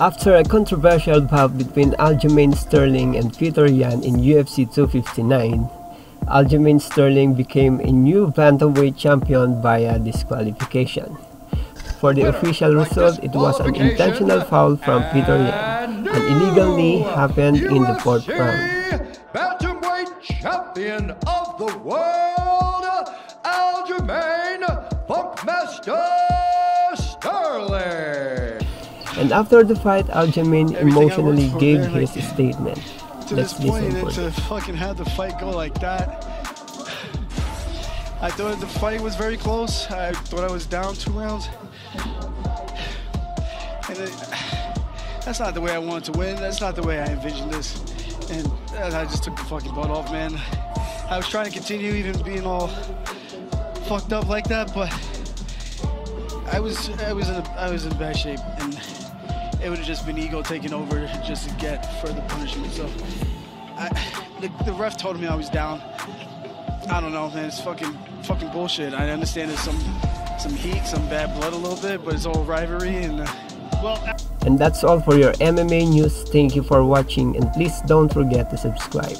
After a controversial bout between Aljamain Sterling and Petr Yan in UFC 259, Aljamain Sterling became a new bantamweight champion via disqualification. For the official result, it was an intentional foul from Petr Yan. An illegal knee happened in the fourth round. Bantamweight champion of the world, Aljamain Funkmaster And after the fight, Aljamain emotionally gave his statement. To Let's this point, listen and to fucking have the fight go like that. I thought the fight was very close. I thought I was down two rounds. And it, that's not the way I wanted to win. That's not the way I envisioned this. And uh, I just took the fucking butt off, man. I was trying to continue even being all fucked up like that, but I was I was in a, I was in bad shape, and it would have just been ego taking over just to get further punishment. So I, the, the ref told me I was down. I don't know, man. It's fucking fucking bullshit. I understand there's some some heat, some bad blood a little bit, but it's all rivalry and. Uh, well, And that's all for your MMA news. Thank you for watching and please don't forget to subscribe.